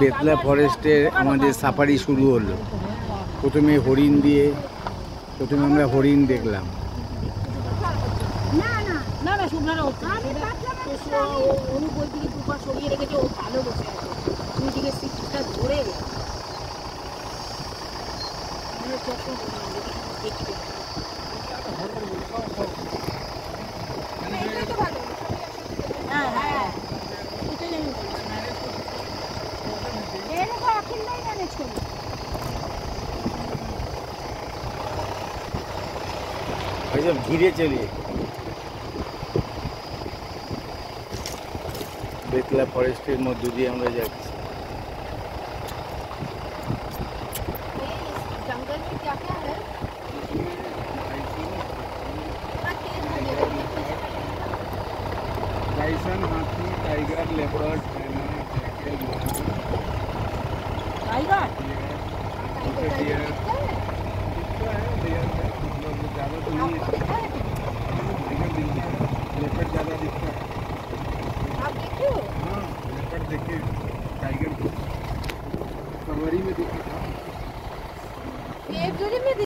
বেতলা ফরেস্টের আমাদের সাফারি শুরু হলো। প্রথমে হরিণ দিয়ে প্রথমে আমরা হরিণ দেখলাম। করি ওইসব ঘিরে চলে বেতলা ফরেস্টের মধ্য দিয়ে আমরা যাচ্ছি जंगल में क्या क्या है टाइसन हाथी टाइगर लेपर्ड हाँ, खुलेगा ज़्यादा तो नहीं लेपट ज़्यादा दिखता है। आप देखे हो हाँ लेपट देखे टाइगर को। सवारी में दिखा था